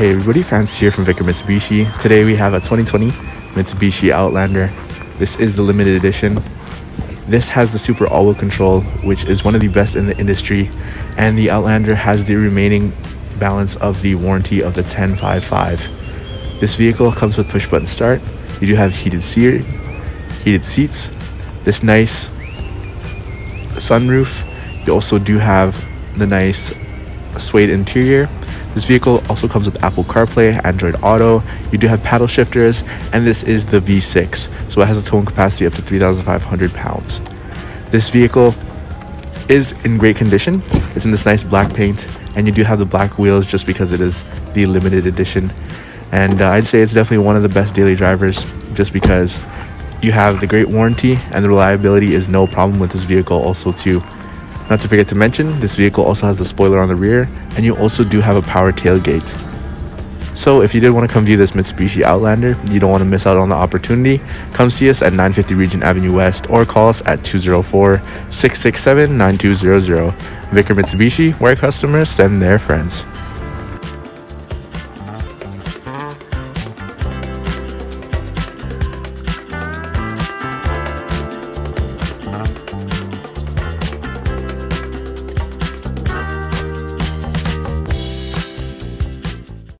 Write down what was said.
Hey everybody, Fans here from Vickar Mitsubishi. Today we have a 2020 Mitsubishi Outlander. This is the limited edition. This has the super all-wheel control, which is one of the best in the industry, and the Outlander has the remaining balance of the warranty of the 1055. This vehicle comes with push button start. You do have heated seat, heated seats, this nice sunroof. You also do have the nice suede interior this vehicle also comes with Apple CarPlay, Android Auto, you do have paddle shifters, and this is the V6, so it has a towing capacity up to 3,500 pounds. This vehicle is in great condition. It's in this nice black paint, and you do have the black wheels just because it is the limited edition. And uh, I'd say it's definitely one of the best daily drivers just because you have the great warranty and the reliability is no problem with this vehicle also too. Not to forget to mention, this vehicle also has the spoiler on the rear, and you also do have a power tailgate. So if you did want to come view this Mitsubishi Outlander, you don't want to miss out on the opportunity, come see us at 950 Regent Avenue West or call us at 204-667-9200. Vickar Mitsubishi, where customers send their friends.